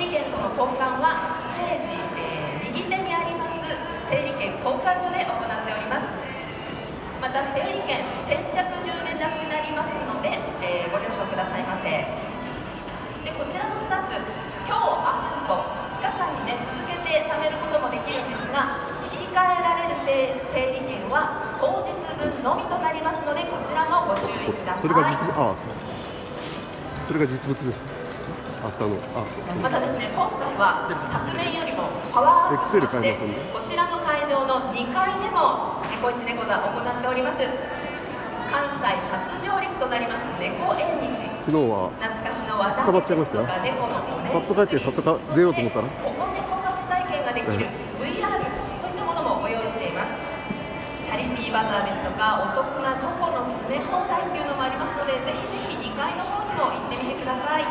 理券との交換はステージ、えー、右手にあります整理券交換所で行っております。また整理券先着順でなくなりますので、えー、ご了承くださいませ。でこちらのスタンプ今日明日と2日間にね続けて貯めることもできるんですが引き換えられる整理券は当日分のみとなりますのでこちらもご注意ください。それが実あそれが実物ですあ。またですね今回は昨年よりもパワーアップしましてこちらの会場の2階でも猫一猫座行っております。関西初上陸となります猫縁日。昨日は。懐かしの話題ですとか猫のお面さっと帰ってさっと出ようと思ったら。保護猫カ体験ができる VR そういったものもご用意しています。チャリティーバザーですとかお得なチョコの詰め放題っていうのもありますのでぜひぜひ2階の方にも行ってみてください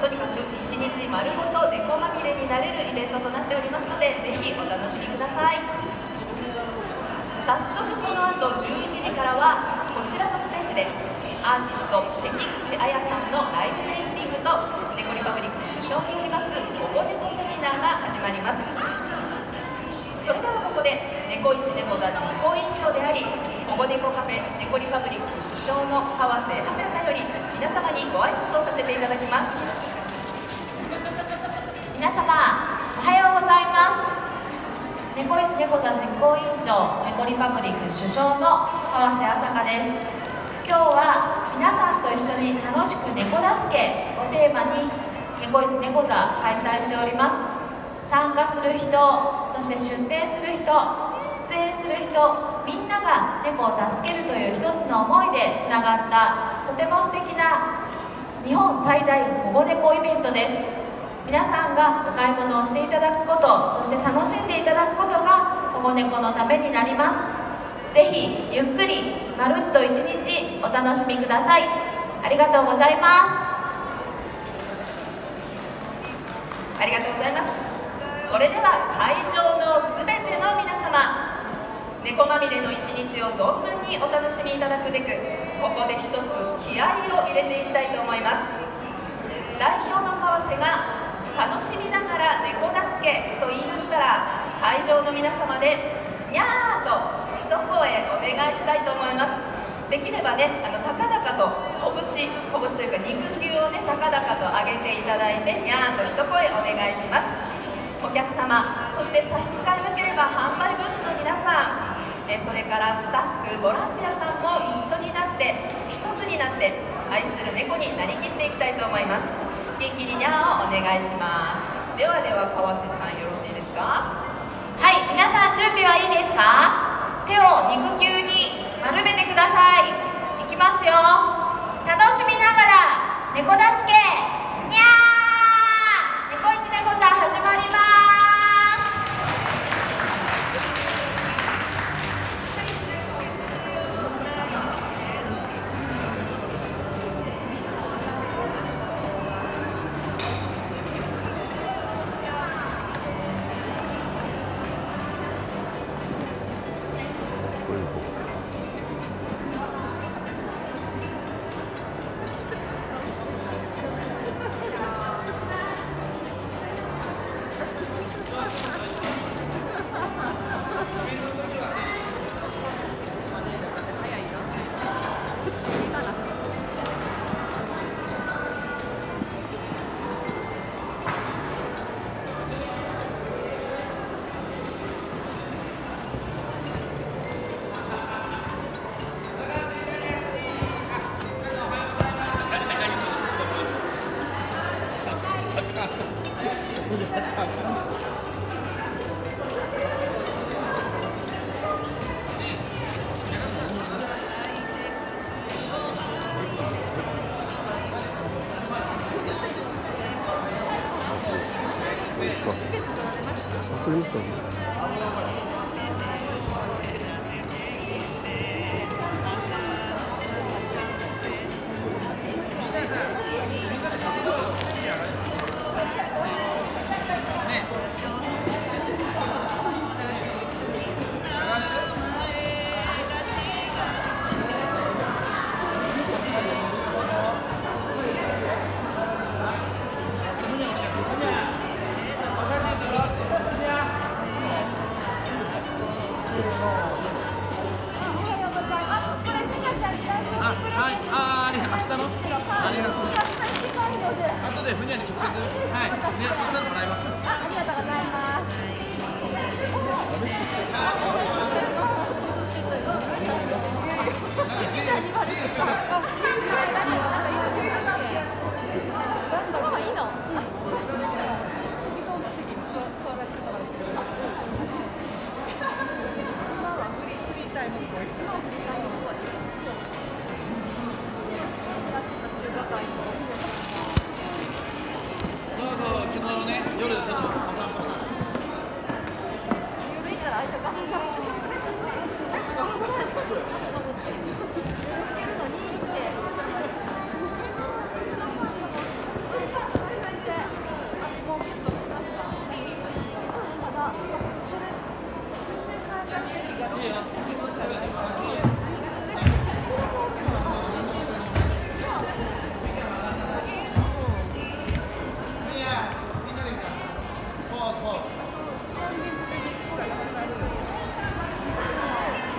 とにかく1日丸ごと猫まみれになれるイベントとなっておりますのでぜひお楽しみください。早速この後11時からはこちらのステージでアーティスト関口彩さんのライブペインティングと猫リパブリック首相によります保護猫セミナーが始まります。それではここで猫一猫座実行委員長であり保護猫カフェ猫リパブリック首相の川瀬明香より皆様にご挨拶をさせていただきます。皆様おはようございます猫一猫座実行委員長猫リパブリック首相の川瀬朝香です。今日は皆さんと一緒に楽しく猫助けをテーマに猫一猫座開催しております。参加する人そして出店する人出演する人みんなが猫を助けるという一つの思いでつながったとても素敵な日本最大保護猫イベントです。皆さんがお買い物をしていただくことそして楽しんでいただくことが保護猫のためになります。ぜひゆっくりまるっと一日お楽しみください。ありがとうございます。ありがとうございます。それでは会場のすべての皆様猫まみれの一日を存分にお楽しみいただくべくここで一つ気合を入れていきたいと思います。代表の川瀬が楽しみながら猫助けと言いましたら会場の皆様でにゃーと一声お願いしたいと思います。できればねあの高々と拳拳というか肉球をね高々と上げていただいてにゃーと一声お願いします。お客様そして差し支えなければ販売ブースの皆さんえそれからスタッフボランティアさんも一緒になって一つになって愛する猫になりきっていきたいと思います。元気にニャーをお願いします。ではでは川瀬さんよろしいですか？はい皆さん準備はいいですか？手を肉球に丸めてください。いきますよ。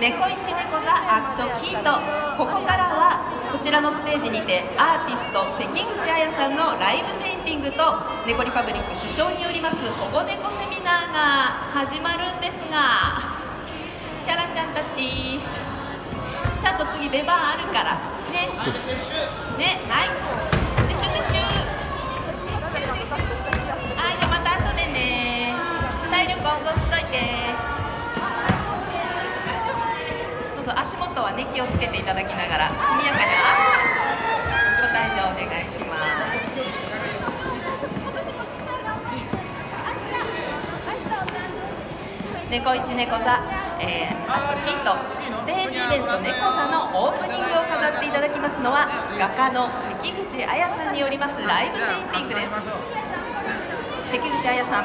ネコ市ネコ座アクトキート。ここからはこちらのステージにてアーティスト関口彩さんのライブペインティングとネコリパブリック首相によります保護猫セミナーが始まるんですがキャラちゃんたち。ちゃんと次出番あるから。ね。ね。はい。撤収撤収はいじゃあまた後でね。体力温存しといて。そうそう足元はね気をつけていただきながら速やかにあご退場お願いします。猫一猫座、えー、あとキットステージイベント猫座のオープニングを飾っていただきますのは画家の関口彩さんによりますライブペインティングです。関口彩さん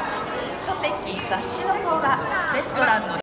書籍雑誌の相画レストランの